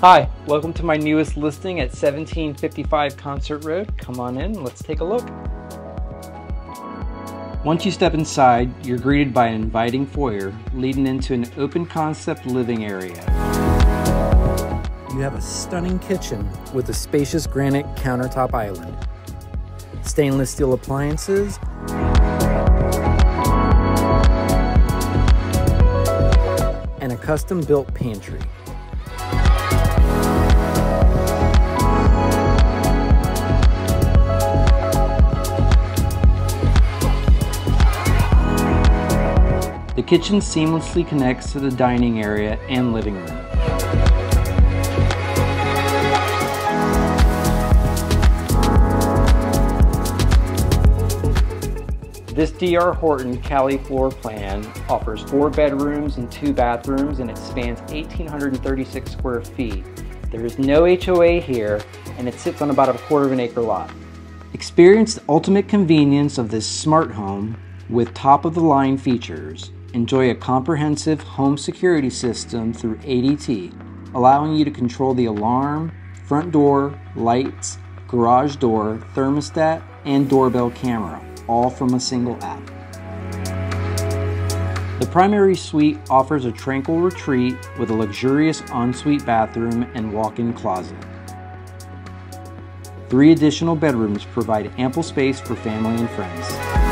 Hi, welcome to my newest listing at 1755 Concert Road. Come on in, let's take a look. Once you step inside, you're greeted by an inviting foyer leading into an open concept living area. You have a stunning kitchen with a spacious granite countertop island, stainless steel appliances, and a custom built pantry. Kitchen seamlessly connects to the dining area and living room. This DR Horton Cali floor plan offers four bedrooms and two bathrooms and it spans 1,836 square feet. There is no HOA here and it sits on about a quarter of an acre lot. Experience the ultimate convenience of this smart home with top of the line features enjoy a comprehensive home security system through ADT, allowing you to control the alarm, front door, lights, garage door, thermostat, and doorbell camera, all from a single app. The primary suite offers a tranquil retreat with a luxurious ensuite bathroom and walk-in closet. Three additional bedrooms provide ample space for family and friends.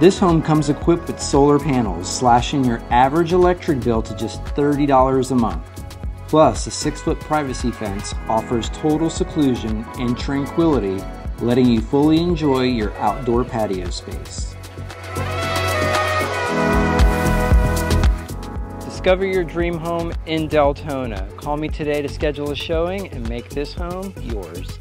This home comes equipped with solar panels, slashing your average electric bill to just $30 a month. Plus, a 6-foot privacy fence offers total seclusion and tranquility, letting you fully enjoy your outdoor patio space. Discover your dream home in Deltona. Call me today to schedule a showing and make this home yours.